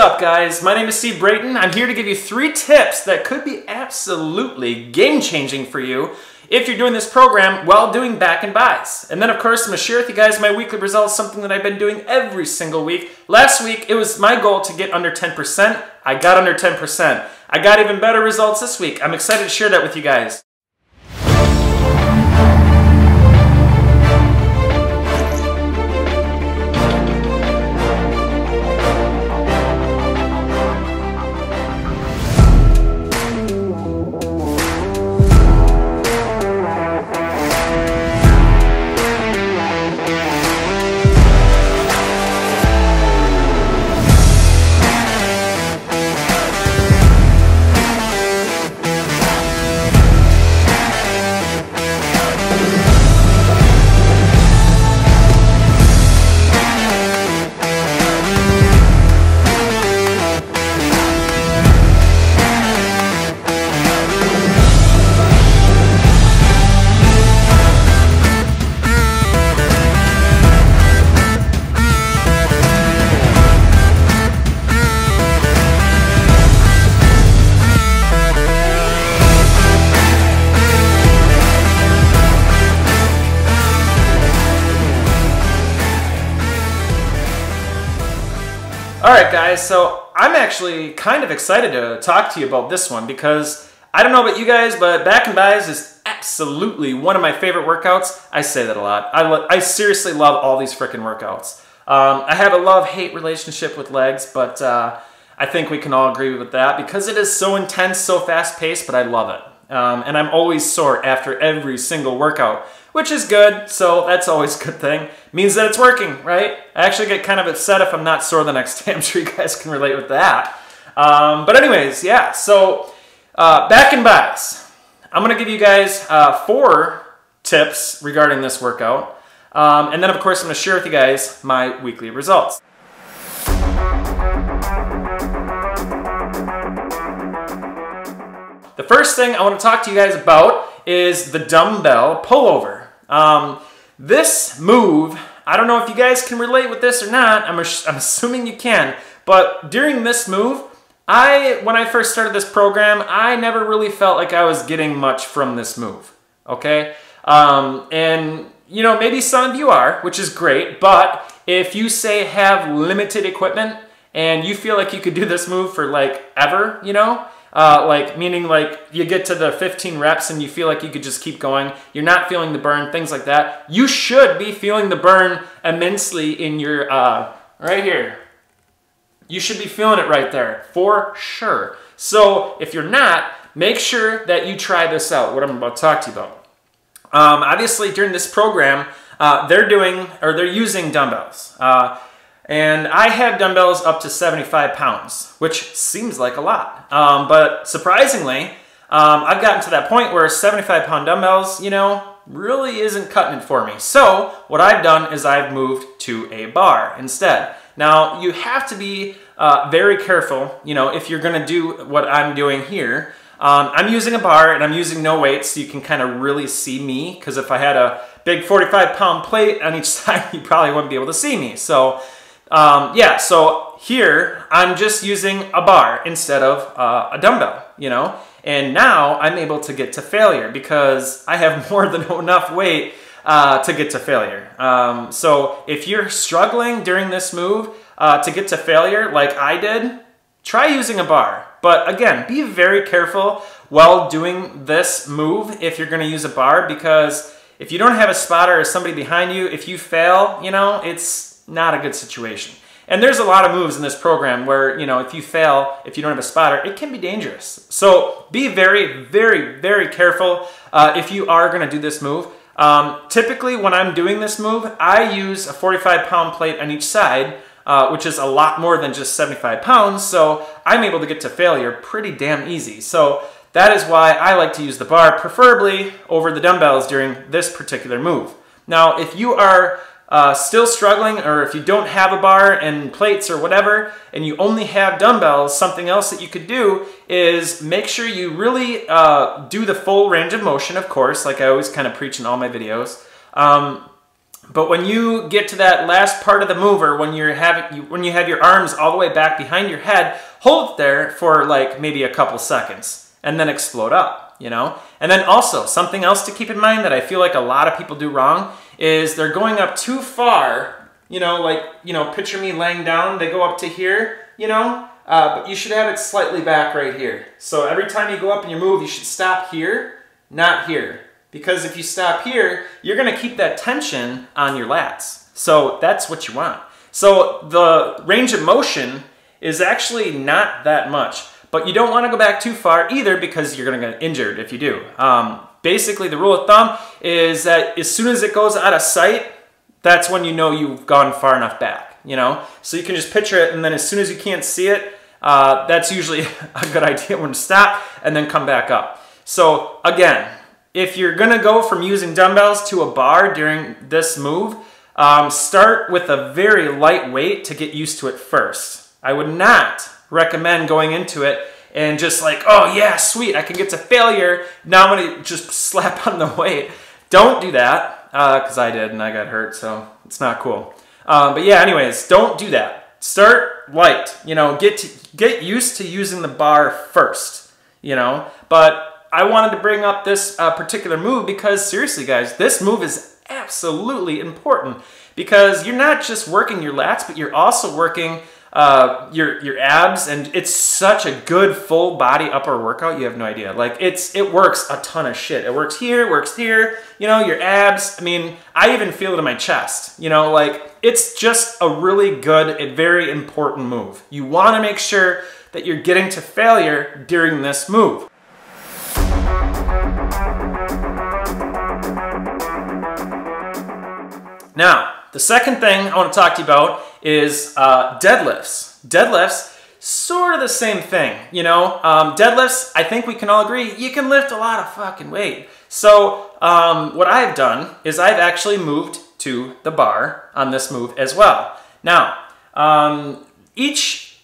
up, guys? My name is Steve Brayton. I'm here to give you three tips that could be absolutely game-changing for you if you're doing this program while doing back and bis. And then, of course, I'm going to share with you guys my weekly results, something that I've been doing every single week. Last week, it was my goal to get under 10%. I got under 10%. I got even better results this week. I'm excited to share that with you guys. Actually kind of excited to talk to you about this one because I don't know about you guys, but back and bis is absolutely one of my favorite workouts. I say that a lot. I, I seriously love all these freaking workouts. Um, I have a love-hate relationship with legs, but uh, I think we can all agree with that because it is so intense, so fast-paced, but I love it. Um, and I'm always sore after every single workout which is good, so that's always a good thing. Means that it's working, right? I actually get kind of upset if I'm not sore the next day. I'm sure you guys can relate with that. Um, but anyways, yeah, so uh, back and bis. I'm going to give you guys uh, four tips regarding this workout. Um, and then, of course, I'm going to share with you guys my weekly results. The first thing I want to talk to you guys about is the dumbbell pullover. Um, this move, I don't know if you guys can relate with this or not. I'm, I'm assuming you can. But during this move, I, when I first started this program, I never really felt like I was getting much from this move. Okay? Um, and, you know, maybe some of you are, which is great. But if you say have limited equipment and you feel like you could do this move for like ever, you know, uh, like meaning like you get to the 15 reps and you feel like you could just keep going. You're not feeling the burn, things like that. You should be feeling the burn immensely in your, uh, right here. You should be feeling it right there, for sure. So if you're not, make sure that you try this out, what I'm about to talk to you about. Um, obviously, during this program, uh, they're doing, or they're using dumbbells. And I have dumbbells up to 75 pounds, which seems like a lot. Um, but surprisingly, um, I've gotten to that point where 75 pound dumbbells, you know, really isn't cutting it for me. So what I've done is I've moved to a bar instead. Now you have to be uh, very careful, you know, if you're gonna do what I'm doing here. Um, I'm using a bar and I'm using no weights so you can kind of really see me because if I had a big 45 pound plate on each side, you probably wouldn't be able to see me. So um, yeah, so here I'm just using a bar instead of uh, a dumbbell, you know? And now I'm able to get to failure because I have more than enough weight uh, to get to failure. Um, so if you're struggling during this move uh, to get to failure like I did, try using a bar. But again, be very careful while doing this move if you're gonna use a bar because if you don't have a spotter or somebody behind you, if you fail, you know, it's not a good situation. And there's a lot of moves in this program where, you know, if you fail, if you don't have a spotter, it can be dangerous. So be very, very, very careful uh, if you are going to do this move. Um, typically, when I'm doing this move, I use a 45 pound plate on each side, uh, which is a lot more than just 75 pounds. So I'm able to get to failure pretty damn easy. So that is why I like to use the bar, preferably over the dumbbells during this particular move. Now, if you are uh, still struggling, or if you don't have a bar and plates or whatever, and you only have dumbbells, something else that you could do is make sure you really uh, do the full range of motion, of course, like I always kind of preach in all my videos. Um, But when you get to that last part of the mover, when you're having, when you have your arms all the way back behind your head, hold it there for like maybe a couple seconds and then explode up, you know? And then also something else to keep in mind that I feel like a lot of people do wrong is they're going up too far, you know, like, you know, picture me laying down, they go up to here, you know, uh, but you should have it slightly back right here. So every time you go up and you move, you should stop here, not here. Because if you stop here, you're gonna keep that tension on your lats. So that's what you want. So the range of motion is actually not that much, but you don't wanna go back too far either because you're gonna get injured if you do. Um, basically, the rule of thumb is that as soon as it goes out of sight, that's when you know you've gone far enough back, you know? So you can just picture it, and then as soon as you can't see it, uh, that's usually a good idea when to stop and then come back up. So again, if you're gonna go from using dumbbells to a bar during this move, um, start with a very light weight to get used to it first. I would not recommend going into it and just like, oh yeah, sweet, I can get to failure. Now I'm gonna just slap on the weight. Don't do that, because uh, I did and I got hurt, so it's not cool. Um, but yeah, anyways, don't do that. Start light, you know, get to, get used to using the bar first, you know. But I wanted to bring up this uh, particular move because seriously, guys, this move is absolutely important because you're not just working your lats, but you're also working uh, your your abs, and it's such a good full body upper workout. You have no idea. Like it's it works a ton of shit. It works here, it works here. You know your abs. I mean, I even feel it in my chest. You know, like it's just a really good, a very important move. You want to make sure that you're getting to failure during this move. Now, the second thing I want to talk to you about is uh, deadlifts. Deadlifts, sort of the same thing, you know? Um, deadlifts, I think we can all agree, you can lift a lot of fucking weight. So um, what I've done is I've actually moved to the bar on this move as well. Now, um, each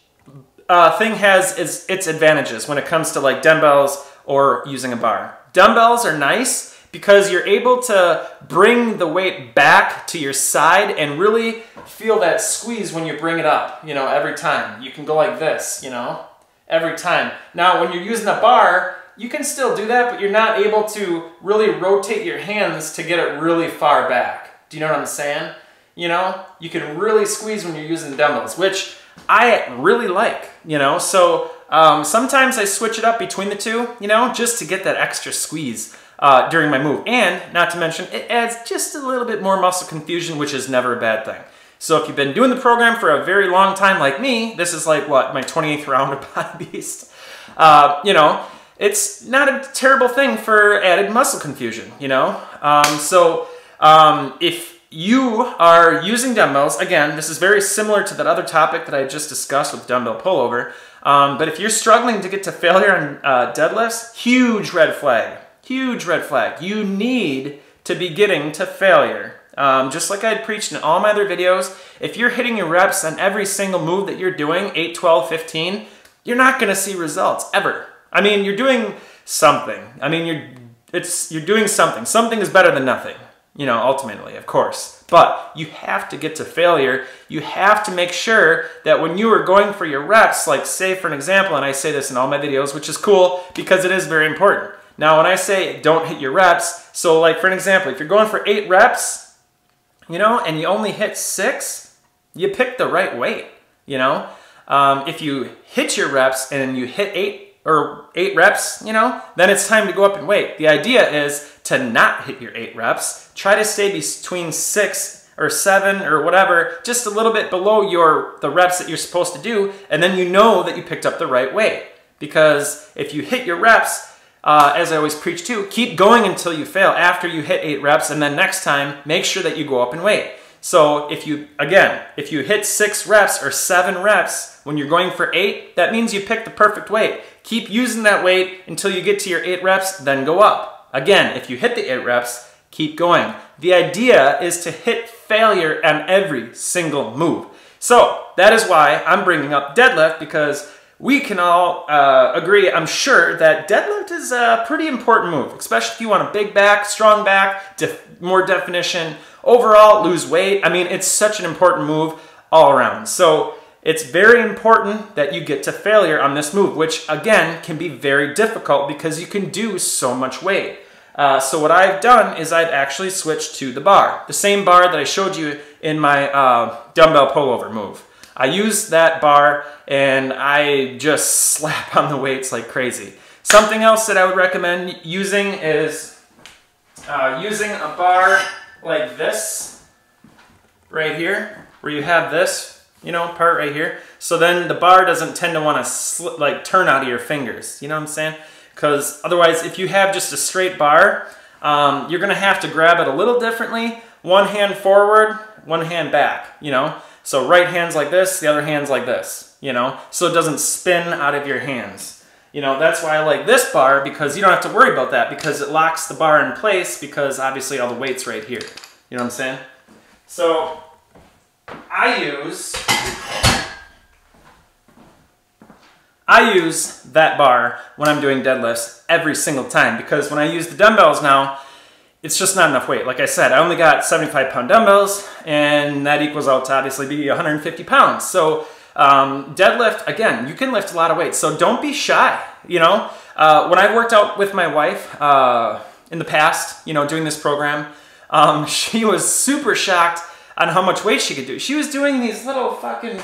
uh, thing has its, its advantages when it comes to like dumbbells or using a bar. Dumbbells are nice because you're able to bring the weight back to your side and really feel that squeeze when you bring it up, you know, every time. You can go like this, you know, every time. Now, when you're using a bar, you can still do that, but you're not able to really rotate your hands to get it really far back. Do you know what I'm saying? You know, you can really squeeze when you're using dumbbells, which I really like, you know, so um, sometimes I switch it up between the two, you know, just to get that extra squeeze uh, during my move. And not to mention, it adds just a little bit more muscle confusion, which is never a bad thing. So if you've been doing the program for a very long time like me, this is like what, my 28th round of Body Beast. Uh, you know, it's not a terrible thing for added muscle confusion, you know? Um, so um, if you are using dumbbells, again, this is very similar to that other topic that I just discussed with dumbbell pullover, um, but if you're struggling to get to failure on uh, deadlifts, huge red flag. Huge red flag. You need to be getting to failure. Um, just like I preached in all my other videos, if you're hitting your reps on every single move that you're doing, 8, 12, 15, you're not going to see results, ever. I mean, you're doing something. I mean, you're, it's, you're doing something. Something is better than nothing, you know, ultimately, of course. But you have to get to failure. You have to make sure that when you are going for your reps, like say for an example, and I say this in all my videos, which is cool because it is very important. Now, when I say don't hit your reps, so like for an example, if you're going for eight reps, you know, and you only hit six, you pick the right weight, you know? Um, if you hit your reps and you hit eight or eight reps, you know, then it's time to go up and weight. The idea is to not hit your eight reps. Try to stay between six or seven or whatever, just a little bit below your the reps that you're supposed to do, and then you know that you picked up the right weight. Because if you hit your reps uh, as I always preach too, keep going until you fail after you hit eight reps, and then next time, make sure that you go up in weight. So if you, again, if you hit six reps or seven reps when you're going for eight, that means you picked the perfect weight. Keep using that weight until you get to your eight reps, then go up. Again, if you hit the eight reps, keep going. The idea is to hit failure on every single move. So that is why I'm bringing up deadlift because we can all uh, agree, I'm sure, that deadlift is a pretty important move, especially if you want a big back, strong back, def more definition, overall lose weight. I mean, it's such an important move all around. So it's very important that you get to failure on this move, which again can be very difficult because you can do so much weight. Uh, so what I've done is I've actually switched to the bar, the same bar that I showed you in my uh, dumbbell pullover move. I use that bar and I just slap on the weights like crazy. Something else that I would recommend using is uh, using a bar like this right here, where you have this, you know, part right here. So then the bar doesn't tend to want to like turn out of your fingers. You know what I'm saying? Because otherwise, if you have just a straight bar, um, you're going to have to grab it a little differently. One hand forward, one hand back, you know? So right hand's like this, the other hand's like this, you know? So it doesn't spin out of your hands. You know, that's why I like this bar because you don't have to worry about that because it locks the bar in place because obviously all the weight's right here. You know what I'm saying? So I use I use that bar when I'm doing deadlifts every single time because when I use the dumbbells now, it's just not enough weight. Like I said, I only got 75 pound dumbbells and that equals out to obviously be 150 pounds. So um, deadlift, again, you can lift a lot of weight. So don't be shy, you know? Uh, when I worked out with my wife uh, in the past, you know, doing this program, um, she was super shocked on how much weight she could do. She was doing these little fucking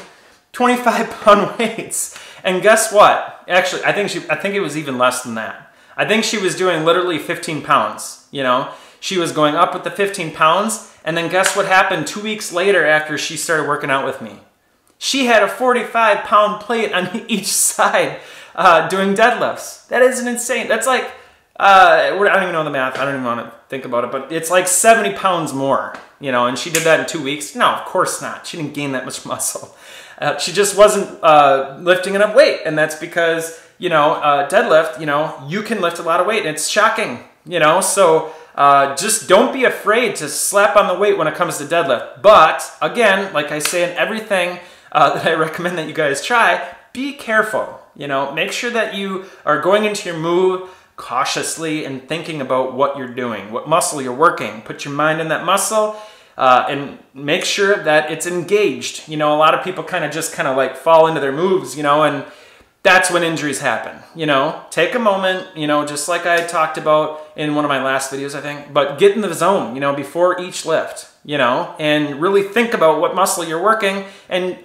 25 pound weights. And guess what? Actually, I think she, I think it was even less than that. I think she was doing literally 15 pounds, you know? She was going up with the 15 pounds, and then guess what happened two weeks later after she started working out with me? She had a 45 pound plate on each side uh, doing deadlifts. That is an insane. That's like, uh, I don't even know the math. I don't even want to think about it, but it's like 70 pounds more, you know, and she did that in two weeks. No, of course not. She didn't gain that much muscle. Uh, she just wasn't uh, lifting enough weight, and that's because, you know, uh, deadlift, you know, you can lift a lot of weight, and it's shocking, you know, so uh, just don't be afraid to slap on the weight when it comes to deadlift. But again, like I say in everything uh, that I recommend that you guys try, be careful. You know, make sure that you are going into your move cautiously and thinking about what you're doing, what muscle you're working. Put your mind in that muscle uh, and make sure that it's engaged. You know, a lot of people kind of just kind of like fall into their moves, you know, and that's when injuries happen. You know, take a moment, you know, just like I talked about in one of my last videos, I think, but get in the zone, you know, before each lift, you know, and really think about what muscle you're working and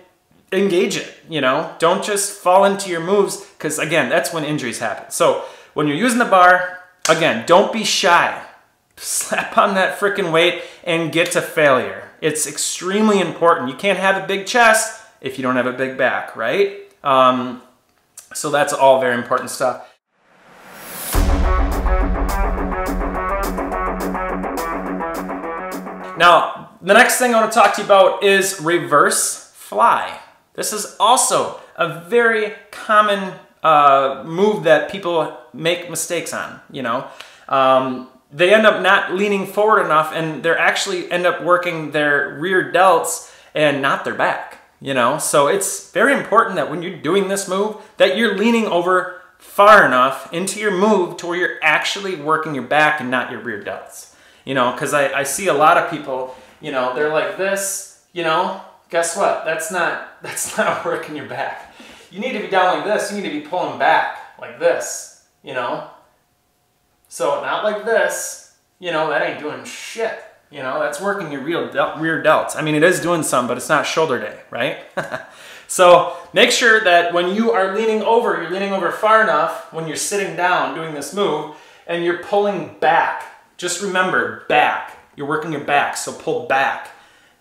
engage it, you know, don't just fall into your moves because again, that's when injuries happen. So when you're using the bar, again, don't be shy. Slap on that freaking weight and get to failure. It's extremely important. You can't have a big chest if you don't have a big back, right? Um, so that's all very important stuff. Now, the next thing I want to talk to you about is reverse fly. This is also a very common uh, move that people make mistakes on, you know. Um, they end up not leaning forward enough and they're actually end up working their rear delts and not their back you know? So it's very important that when you're doing this move, that you're leaning over far enough into your move to where you're actually working your back and not your rear delts. You know, because I, I see a lot of people, you know, they're like this, you know, guess what? That's not, that's not working your back. You need to be down like this. You need to be pulling back like this, you know? So not like this, you know, that ain't doing shit. You know, that's working your real rear delts. I mean, it is doing some, but it's not shoulder day, right? so make sure that when you are leaning over, you're leaning over far enough when you're sitting down doing this move, and you're pulling back. Just remember, back. You're working your back, so pull back.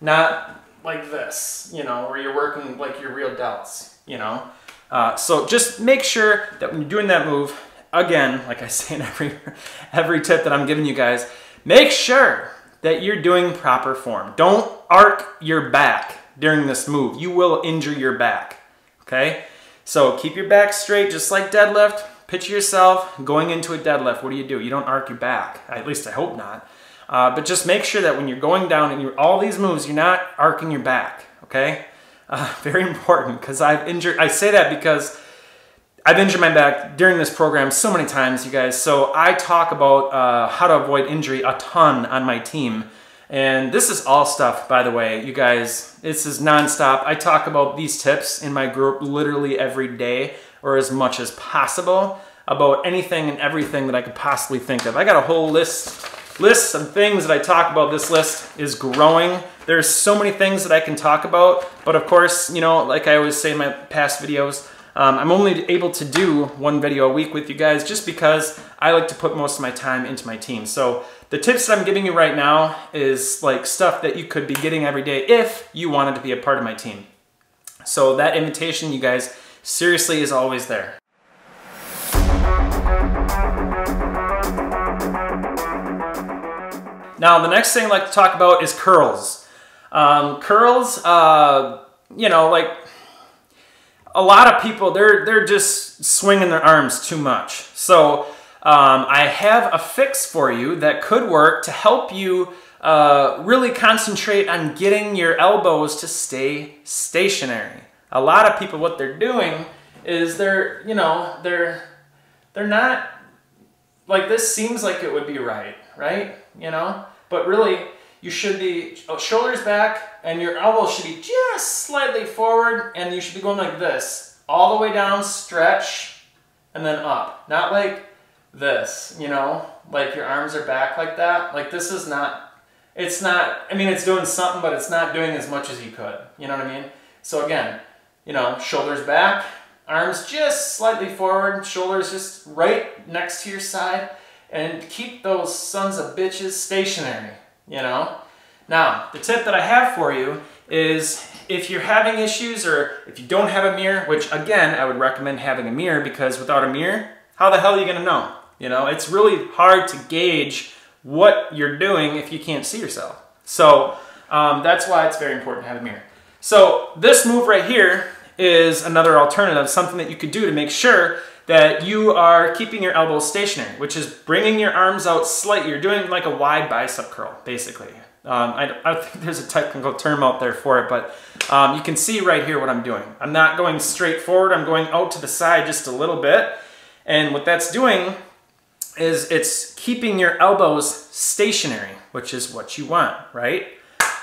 Not like this, you know, where you're working like your real delts, you know? Uh, so just make sure that when you're doing that move, again, like I say in every, every tip that I'm giving you guys, make sure that you're doing proper form. Don't arc your back during this move. You will injure your back, okay? So keep your back straight, just like deadlift. Picture yourself going into a deadlift. What do you do? You don't arc your back. At least I hope not. Uh, but just make sure that when you're going down and you're all these moves, you're not arcing your back, okay? Uh, very important because I've injured, I say that because I've injured my back during this program so many times, you guys. So I talk about uh, how to avoid injury a ton on my team. And this is all stuff, by the way, you guys. This is nonstop. I talk about these tips in my group literally every day or as much as possible about anything and everything that I could possibly think of. I got a whole list list of things that I talk about. This list is growing. There's so many things that I can talk about, but of course, you know, like I always say in my past videos, um, I'm only able to do one video a week with you guys just because I like to put most of my time into my team. So the tips that I'm giving you right now is like stuff that you could be getting every day if you wanted to be a part of my team. So that invitation, you guys, seriously is always there. Now, the next thing I'd like to talk about is curls. Um, curls, uh, you know, like a lot of people they're they're just swinging their arms too much. So um, I have a fix for you that could work to help you uh, really concentrate on getting your elbows to stay stationary. A lot of people, what they're doing is they're you know they're they're not like this seems like it would be right, right? You know, but really you should be oh, shoulders back and your elbows should be just slightly forward and you should be going like this. All the way down, stretch, and then up. Not like this, you know? Like your arms are back like that. Like this is not, it's not, I mean, it's doing something, but it's not doing as much as you could. You know what I mean? So again, you know, shoulders back, arms just slightly forward, shoulders just right next to your side, and keep those sons of bitches stationary you know? Now, the tip that I have for you is if you're having issues or if you don't have a mirror, which again, I would recommend having a mirror because without a mirror, how the hell are you gonna know? You know, it's really hard to gauge what you're doing if you can't see yourself. So um, that's why it's very important to have a mirror. So this move right here is another alternative, something that you could do to make sure that you are keeping your elbows stationary, which is bringing your arms out slightly. You're doing like a wide bicep curl, basically. Um, I, I, think there's a technical term out there for it, but um, you can see right here what I'm doing. I'm not going straight forward, I'm going out to the side just a little bit. And what that's doing is it's keeping your elbows stationary, which is what you want, right?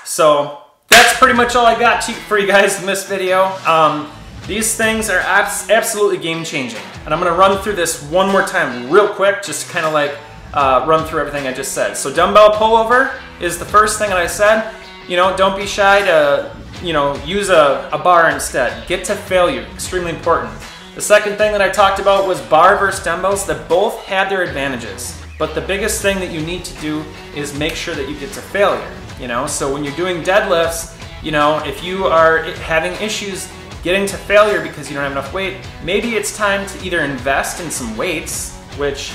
So that's pretty much all I got for you guys in this video. Um, these things are abs absolutely game changing. And I'm gonna run through this one more time real quick, just kind of like uh, run through everything I just said. So dumbbell pullover is the first thing that I said. You know, don't be shy to, you know, use a, a bar instead. Get to failure, extremely important. The second thing that I talked about was bar versus dumbbells that both had their advantages. But the biggest thing that you need to do is make sure that you get to failure, you know? So when you're doing deadlifts, you know, if you are having issues getting to failure because you don't have enough weight, maybe it's time to either invest in some weights, which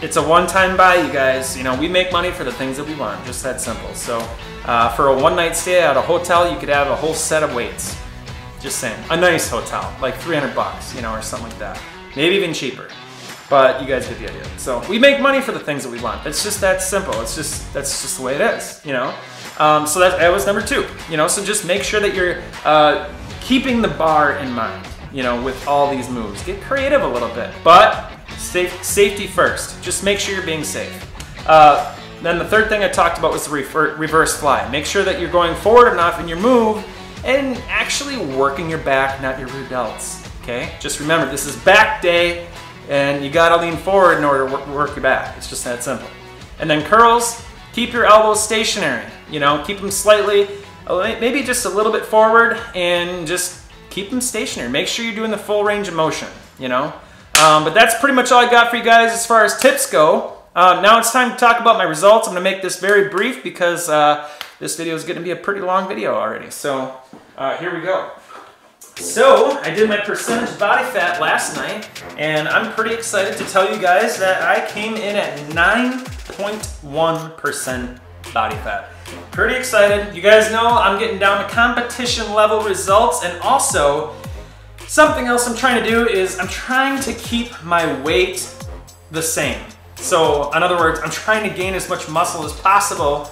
it's a one-time buy, you guys. You know, we make money for the things that we want, just that simple. So uh, for a one-night stay at a hotel, you could have a whole set of weights. Just saying, a nice hotel, like 300 bucks, you know, or something like that. Maybe even cheaper. But you guys get the idea. So we make money for the things that we want. It's just that simple. It's just that's just the way it is, you know. Um, so that, that was number two. You know, so just make sure that you're uh, keeping the bar in mind, you know, with all these moves. Get creative a little bit, but safe, safety first. Just make sure you're being safe. Uh, then the third thing I talked about was the reverse fly. Make sure that you're going forward enough in your move and actually working your back, not your rear delts. Okay? Just remember, this is back day, and you gotta lean forward in order to work, work your back. It's just that simple. And then curls, keep your elbows stationary. You know, keep them slightly maybe just a little bit forward and just keep them stationary. Make sure you're doing the full range of motion, you know? Um, but that's pretty much all I got for you guys as far as tips go. Um, now it's time to talk about my results. I'm gonna make this very brief because uh, this video is gonna be a pretty long video already. So uh, here we go. So I did my percentage body fat last night and I'm pretty excited to tell you guys that I came in at 9.1% body fat. Pretty excited. You guys know I'm getting down to competition level results and also something else I'm trying to do is I'm trying to keep my weight the same. So in other words, I'm trying to gain as much muscle as possible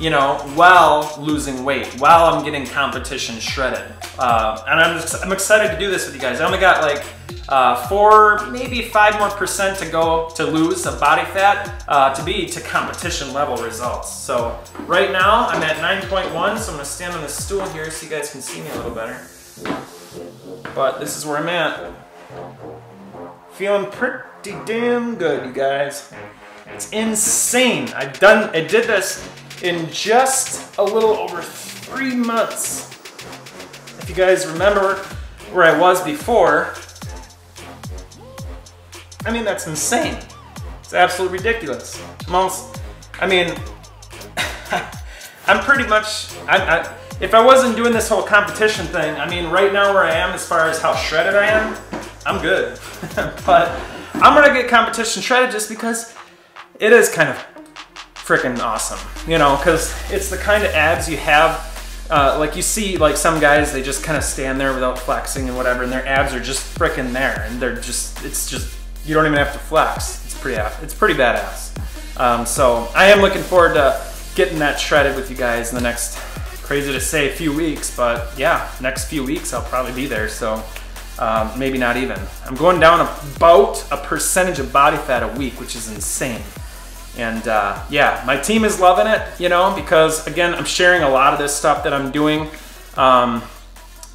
you know, while losing weight, while I'm getting competition shredded. Uh, and I'm, I'm excited to do this with you guys. I only got like uh, four, maybe five more percent to go to lose of body fat uh, to be to competition level results. So right now I'm at 9.1, so I'm gonna stand on the stool here so you guys can see me a little better. But this is where I'm at. Feeling pretty damn good, you guys. It's insane. I've done, I did this in just a little over three months. If you guys remember where I was before, I mean, that's insane. It's absolutely ridiculous. Most, I mean, I'm pretty much, I, I, if I wasn't doing this whole competition thing, I mean, right now where I am as far as how shredded I am, I'm good. but I'm gonna get competition shredded just because it is kind of freaking awesome, you know, because it's the kind of abs you have. Uh, like you see, like some guys, they just kind of stand there without flexing and whatever, and their abs are just freaking there, and they're just, it's just, you don't even have to flex. It's pretty, it's pretty badass. Um, so I am looking forward to getting that shredded with you guys in the next, crazy to say, few weeks, but yeah, next few weeks I'll probably be there. So um, maybe not even. I'm going down about a percentage of body fat a week, which is insane. And uh, yeah, my team is loving it, you know, because again, I'm sharing a lot of this stuff that I'm doing um,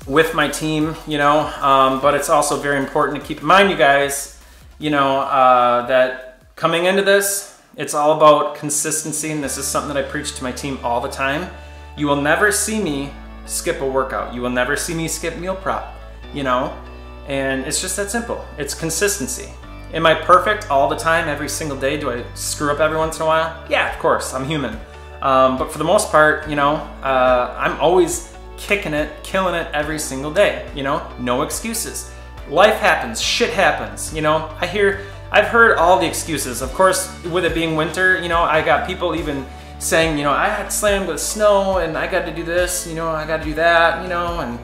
with my team, you know, um, but it's also very important to keep in mind, you guys, you know, uh, that coming into this, it's all about consistency, and this is something that I preach to my team all the time. You will never see me skip a workout. You will never see me skip meal prep, you know, and it's just that simple. It's consistency. Am I perfect all the time, every single day? Do I screw up every once in a while? Yeah, of course, I'm human. Um, but for the most part, you know, uh, I'm always kicking it, killing it every single day, you know, no excuses. Life happens, shit happens, you know, I hear, I've heard all the excuses. Of course, with it being winter, you know, I got people even saying, you know, I had slammed with snow and I got to do this, you know, I got to do that, you know, and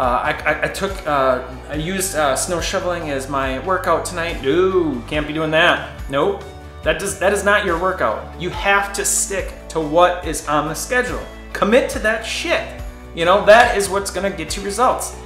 I, I, I, took, uh, I used uh, snow shoveling as my workout tonight. No, can't be doing that. Nope, that, does, that is not your workout. You have to stick to what is on the schedule. Commit to that shit. You know, that is what's gonna get you results.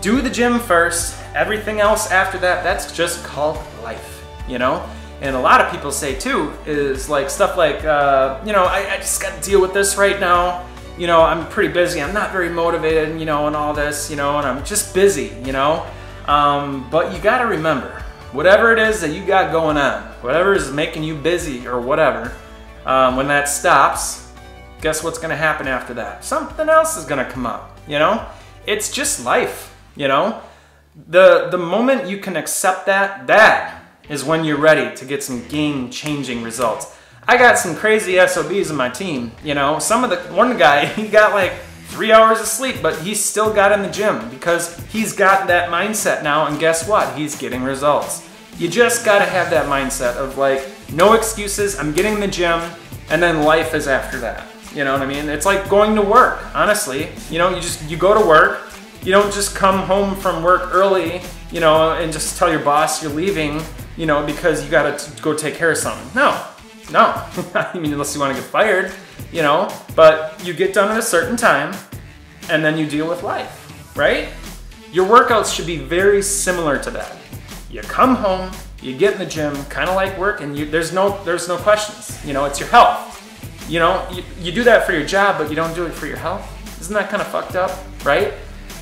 Do the gym first, everything else after that, that's just called life, you know? And a lot of people say too, is like stuff like, uh, you know, I, I just gotta deal with this right now you know, I'm pretty busy. I'm not very motivated, you know, and all this, you know, and I'm just busy, you know. Um, but you got to remember, whatever it is that you got going on, whatever is making you busy or whatever, um, when that stops, guess what's going to happen after that? Something else is going to come up, you know. It's just life, you know. The the moment you can accept that, that is when you're ready to get some game-changing results. I got some crazy SOBs in my team. You know, some of the one guy he got like three hours of sleep, but he still got in the gym because he's got that mindset now. And guess what? He's getting results. You just got to have that mindset of like, no excuses. I'm getting in the gym, and then life is after that. You know what I mean? It's like going to work. Honestly, you know, you just you go to work. You don't just come home from work early, you know, and just tell your boss you're leaving, you know, because you got to go take care of something. No, no, I mean, unless you want to get fired, you know, but you get done at a certain time and then you deal with life, right? Your workouts should be very similar to that. You come home, you get in the gym, kind of like work, and you, there's no there's no questions. You know, it's your health. You know, you, you do that for your job, but you don't do it for your health. Isn't that kind of fucked up, right?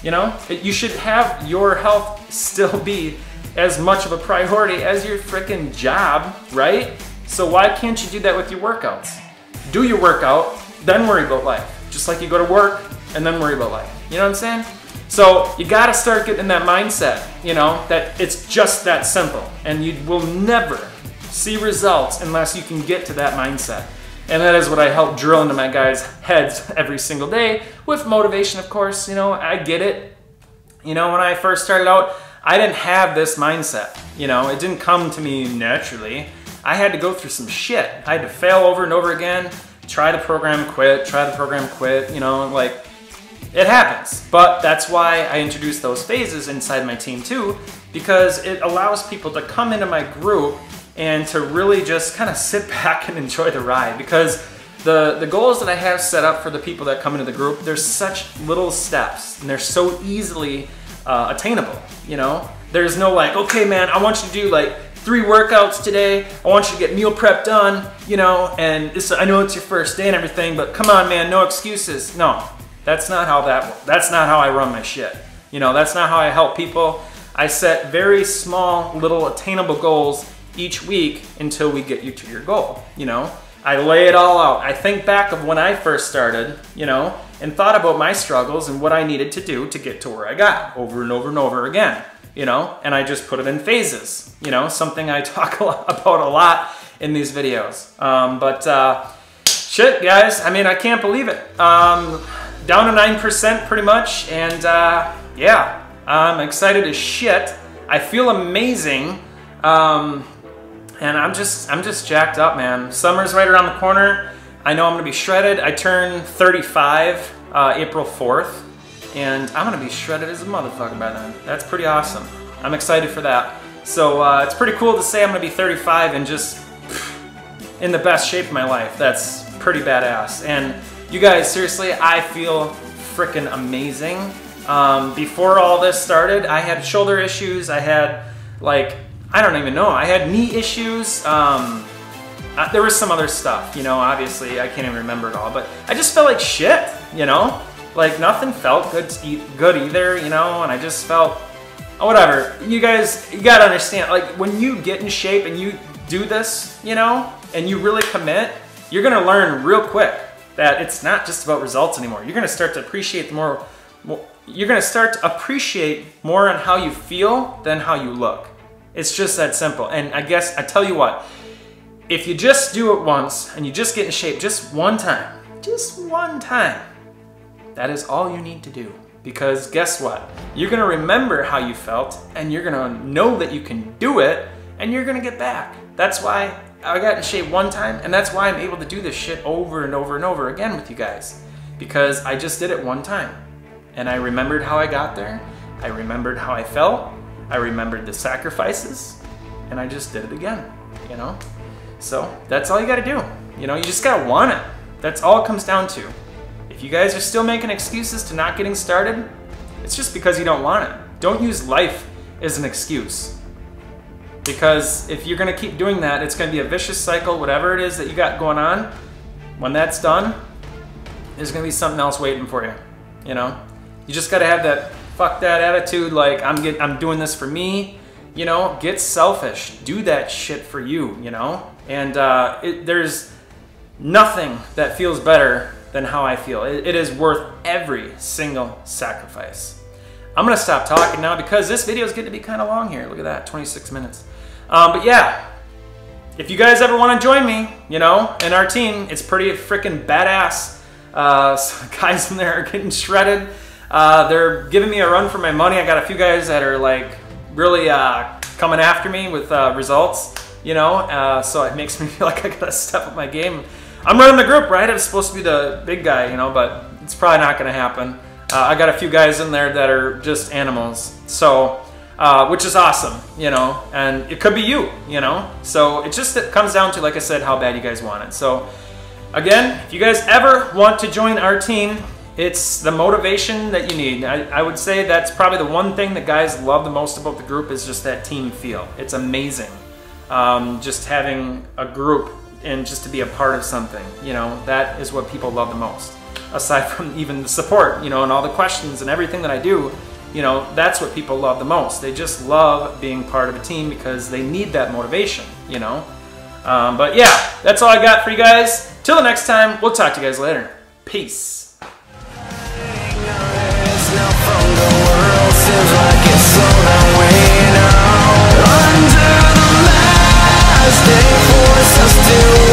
You know, it, you should have your health still be as much of a priority as your freaking job, right? So why can't you do that with your workouts? Do your workout, then worry about life. Just like you go to work and then worry about life. You know what I'm saying? So you gotta start getting that mindset, you know, that it's just that simple. And you will never see results unless you can get to that mindset. And that is what I help drill into my guys' heads every single day with motivation, of course. You know, I get it. You know, when I first started out, I didn't have this mindset. You know, it didn't come to me naturally. I had to go through some shit. I had to fail over and over again, try the program, quit, try the program, quit, you know, like it happens. But that's why I introduced those phases inside my team too, because it allows people to come into my group and to really just kind of sit back and enjoy the ride. Because the, the goals that I have set up for the people that come into the group, there's such little steps and they're so easily uh, attainable, you know? There's no like, okay man, I want you to do like three workouts today. I want you to get meal prep done, you know, and this, I know it's your first day and everything, but come on man, no excuses. No, that's not how that, that's not how I run my shit. You know, that's not how I help people. I set very small, little attainable goals each week until we get you to your goal, you know? I lay it all out. I think back of when I first started, you know, and thought about my struggles and what I needed to do to get to where I got over and over and over again, you know, and I just put it in phases, you know, something I talk about a lot in these videos. Um, but uh, shit, guys, I mean, I can't believe it. Um, down to 9% pretty much, and uh, yeah, I'm excited as shit. I feel amazing. Um, and I'm just I'm just jacked up, man. Summer's right around the corner. I know I'm gonna be shredded. I turn 35 uh, April 4th, and I'm gonna be shredded as a motherfucker by then. That's pretty awesome. I'm excited for that. So uh, it's pretty cool to say I'm gonna be 35 and just in the best shape of my life. That's pretty badass. And you guys, seriously, I feel freaking amazing. Um, before all this started, I had shoulder issues. I had like I don't even know. I had knee issues. Um, uh, there was some other stuff, you know, obviously I can't even remember it all, but I just felt like shit, you know? Like nothing felt good, good either, you know, and I just felt, oh, whatever. You guys, you gotta understand, like when you get in shape and you do this, you know, and you really commit, you're gonna learn real quick that it's not just about results anymore. You're gonna start to appreciate the more, more you're gonna start to appreciate more on how you feel than how you look. It's just that simple. And I guess I tell you what, if you just do it once and you just get in shape just one time, just one time, that is all you need to do. Because guess what? You're gonna remember how you felt and you're gonna know that you can do it and you're gonna get back. That's why I got in shape one time and that's why I'm able to do this shit over and over and over again with you guys. Because I just did it one time and I remembered how I got there. I remembered how I felt I remembered the sacrifices and I just did it again, you know? So that's all you gotta do. You know, you just gotta want it. That's all it comes down to. If you guys are still making excuses to not getting started, it's just because you don't want it. Don't use life as an excuse. Because if you're gonna keep doing that, it's gonna be a vicious cycle, whatever it is that you got going on. When that's done, there's gonna be something else waiting for you. You know? You just gotta have that fuck that attitude like I'm get, I'm doing this for me you know get selfish do that shit for you you know and uh, it, there's nothing that feels better than how I feel. It, it is worth every single sacrifice. I'm gonna stop talking now because this video is getting to be kind of long here. Look at that 26 minutes. Um, but yeah if you guys ever want to join me you know in our team it's pretty freaking badass. Uh, guys in there are getting shredded. Uh, they're giving me a run for my money. I got a few guys that are like really uh, coming after me with uh, results, you know, uh, so it makes me feel like I gotta step up my game. I'm running the group, right? I'm supposed to be the big guy, you know, but it's probably not gonna happen. Uh, I got a few guys in there that are just animals, so, uh, which is awesome, you know, and it could be you, you know, so it just it comes down to, like I said, how bad you guys want it. So, again, if you guys ever want to join our team, it's the motivation that you need. I, I, would say that's probably the one thing that guys love the most about the group is just that team feel. It's amazing. Um, just having a group and just to be a part of something, you know, that is what people love the most. Aside from even the support, you know, and all the questions and everything that I do, you know, that's what people love the most. They just love being part of a team because they need that motivation, you know. Um, but yeah, that's all I got for you guys. Till the next time, we'll talk to you guys later. Peace. You.